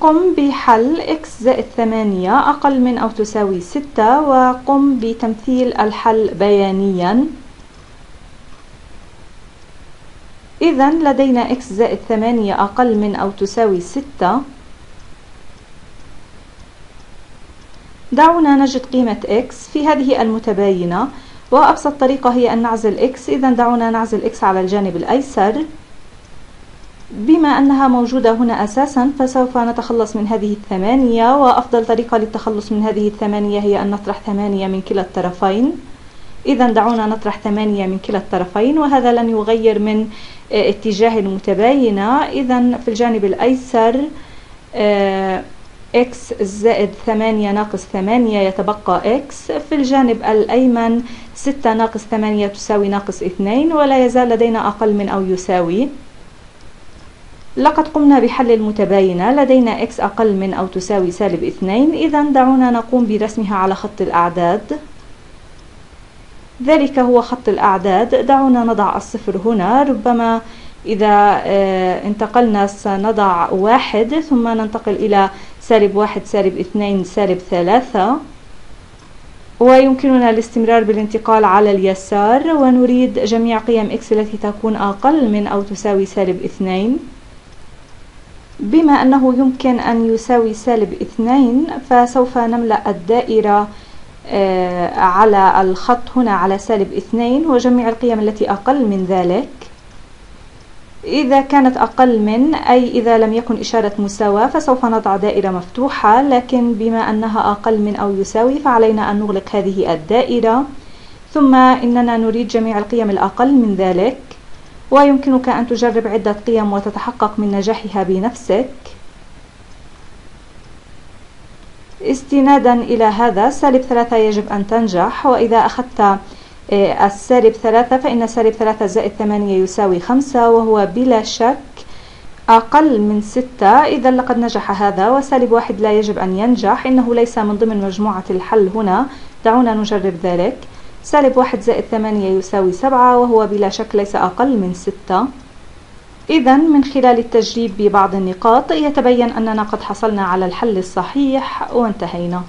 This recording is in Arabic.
قم بحل x زائد ثمانية أقل من أو تساوي ستة وقم بتمثيل الحل بيانيا. إذا لدينا x زائد ثمانية أقل من أو تساوي ستة. دعونا نجد قيمة x في هذه المتباينة وأبسط طريقة هي أن نعزل x إذا دعونا نعزل x على الجانب الأيسر. بما أنها موجودة هنا أساسا فسوف نتخلص من هذه الثمانية وأفضل طريقة للتخلص من هذه الثمانية هي أن نطرح ثمانية من كلا الطرفين. إذا دعونا نطرح ثمانية من كلا الطرفين وهذا لن يغير من آه، اتجاه المتباينة إذا في الجانب الأيسر آه، x زائد ثمانية ناقص ثمانية يتبقى x. في الجانب الأيمن ستة ناقص ثمانية تساوي ناقص اثنين ولا يزال لدينا أقل من أو يساوي. لقد قمنا بحل المتباينة لدينا x أقل من أو تساوي سالب اثنين إذا دعونا نقوم برسمها على خط الأعداد. ذلك هو خط الأعداد. دعونا نضع الصفر هنا ربما إذا آه، انتقلنا سنضع واحد ثم ننتقل إلى سالب واحد سالب اثنين سالب ثلاثة. ويمكننا الاستمرار بالانتقال على اليسار ونريد جميع قيم x التي تكون أقل من أو تساوي سالب اثنين. بما أنه يمكن أن يساوي سالب اثنين فسوف نملأ الدائرة آه، على الخط هنا على سالب اثنين وجميع القيم التي أقل من ذلك. إذا كانت أقل من أي إذا لم يكن إشارة مساواة فسوف نضع دائرة مفتوحة لكن بما أنها أقل من أو يساوي فعلينا أن نغلق هذه الدائرة. ثم إننا نريد جميع القيم الأقل من ذلك. ويمكنك أن تجرب عدة قيم وتتحقق من نجاحها بنفسك. استنادا إلى هذا سالب ثلاثة يجب أن تنجح وإذا أخذت آه، السالب ثلاثة فإن سالب ثلاثة زائد ثمانية يساوي خمسة وهو بلا شك أقل من ستة. إذا لقد نجح هذا وسالب واحد لا يجب أن ينجح إنه ليس من ضمن مجموعة الحل هنا. دعونا نجرب ذلك. سالب واحد زائد ثمانية يساوي سبعة وهو بلا شك ليس أقل من ستة. إذا من خلال التجريب ببعض النقاط يتبين أننا قد حصلنا على الحل الصحيح وانتهينا.